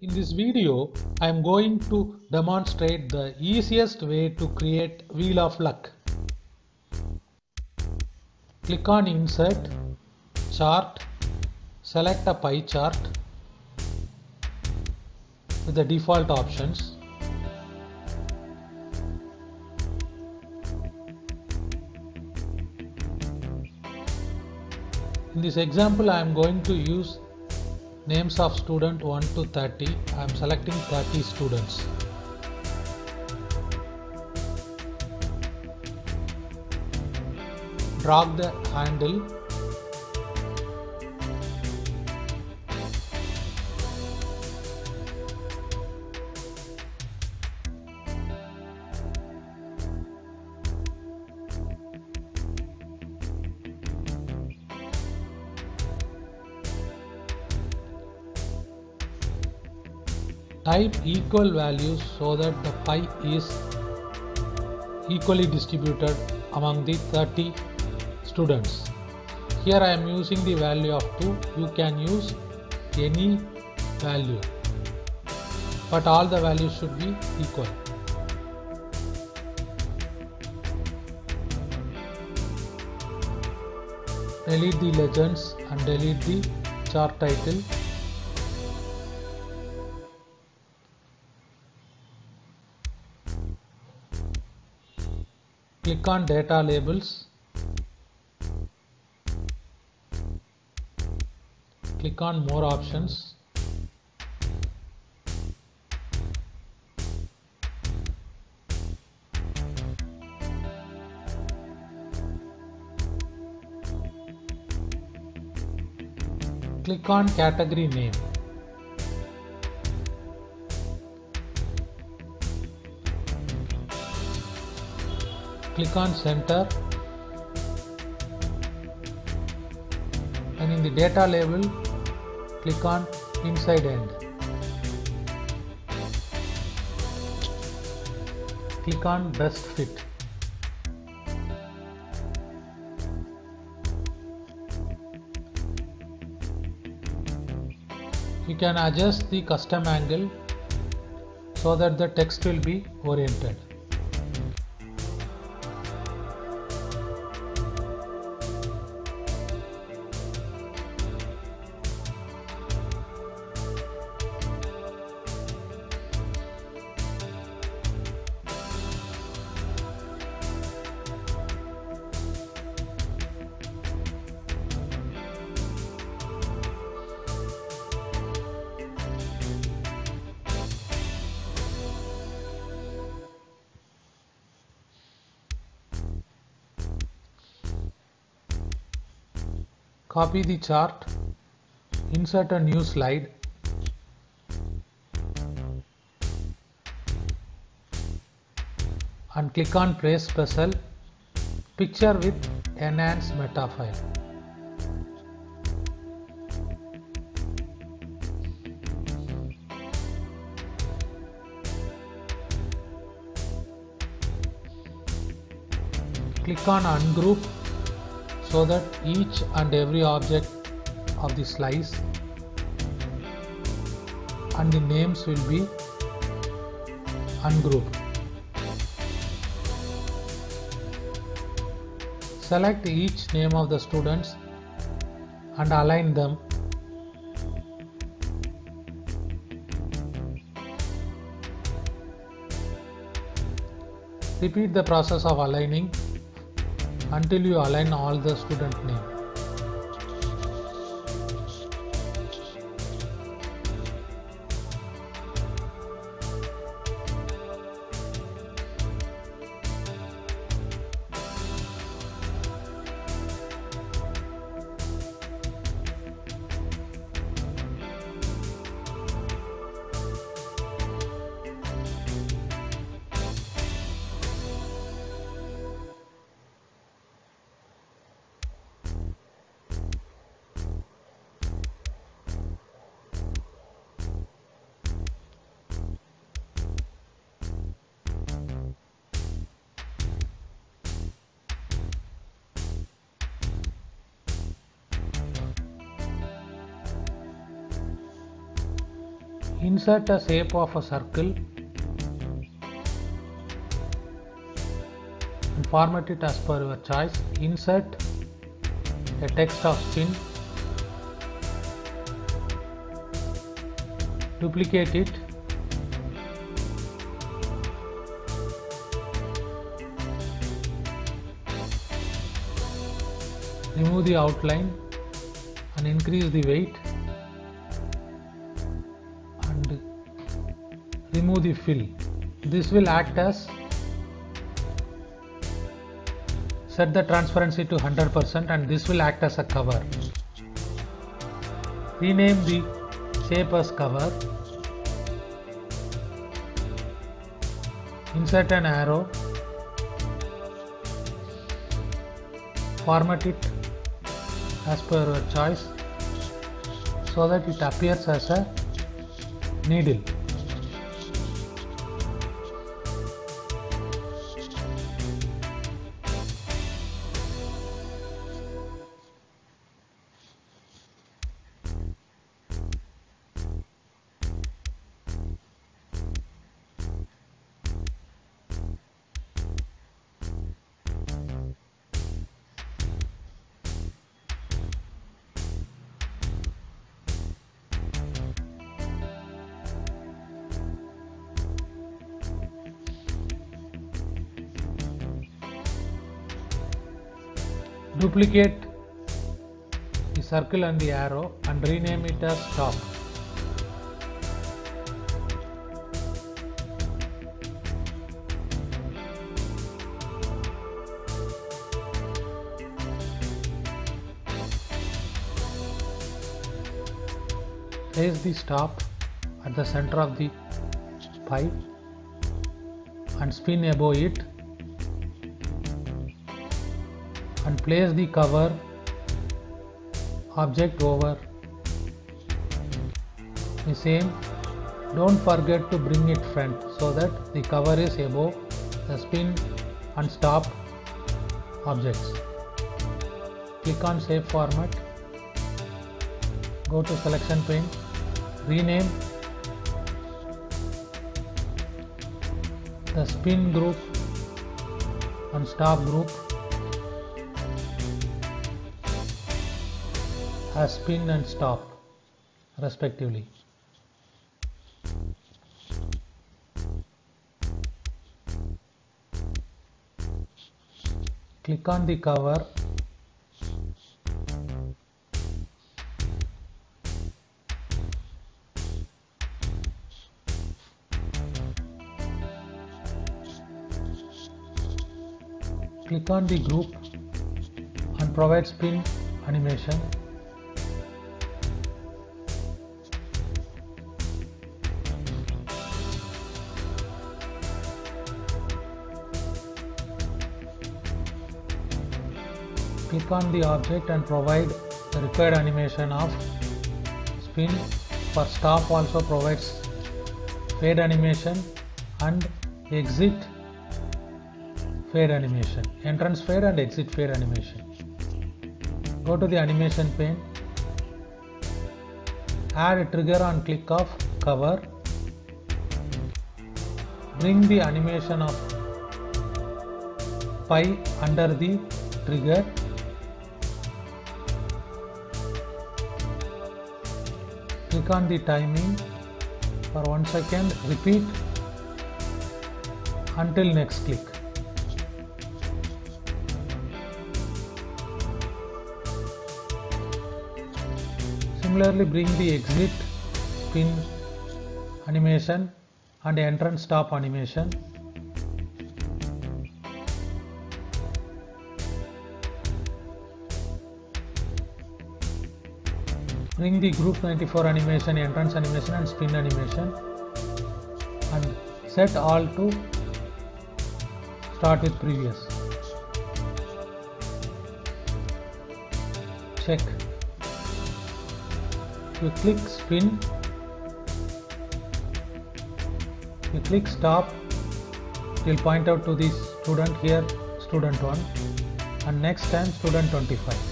In this video, I am going to demonstrate the easiest way to create Wheel of Luck. Click on Insert, Chart, select a pie chart with the default options. In this example, I am going to use names of student 1 to 30 I am selecting 30 students. Drag the handle type equal values so that the pie is equally distributed among the 30 students. Here I am using the value of 2, you can use any value but all the values should be equal. Delete the legends and delete the chart title click on data labels. Click on more options. Click on category name click on center. And in the data label click on inside end. Click on best fit. You can adjust the custom angle so that the text will be oriented Copy the chart, insert a new slide, and click on Paste Special Picture with Enhance Meta file. Click on Ungroup so that each and every object of the slice and the names will be ungrouped. Select each name of the students and align them Repeat the process of aligning until you align all the student name. Insert a shape of a circle and format it as per your choice. Insert a text of spin duplicate it. Remove the outline and increase the weight remove the fill this will act as set the transparency to 100% and this will act as a cover. Rename the shape as cover. Insert an arrow. Format it as per your choice so that it appears as a needle duplicate the circle and the arrow and rename it as stop place the stop at the center of the pipe and spin above it place the cover object over. The same. Don't forget to bring it front so that the cover is above the spin and stop objects. Click on Shape Format. Go to selection pane. Rename. The spin group and stop group as spin and stop respectively. Click on the cover click on the group and provide spin animation click on the object and provide the required animation of spin. For stop also provides fade animation and exit fade animation. Entrance fade and exit fade animation. Go to the animation pane. Add a trigger on click of cover. Bring the animation of pie under the trigger click on the timing for one second repeat until next click. Similarly bring the exit spin animation and entrance stop animation bring the group 94 animation entrance animation and spin animation. And set all to start with previous. Check. You click spin. You click stop. It will point out to the student here student 1 and next time student 25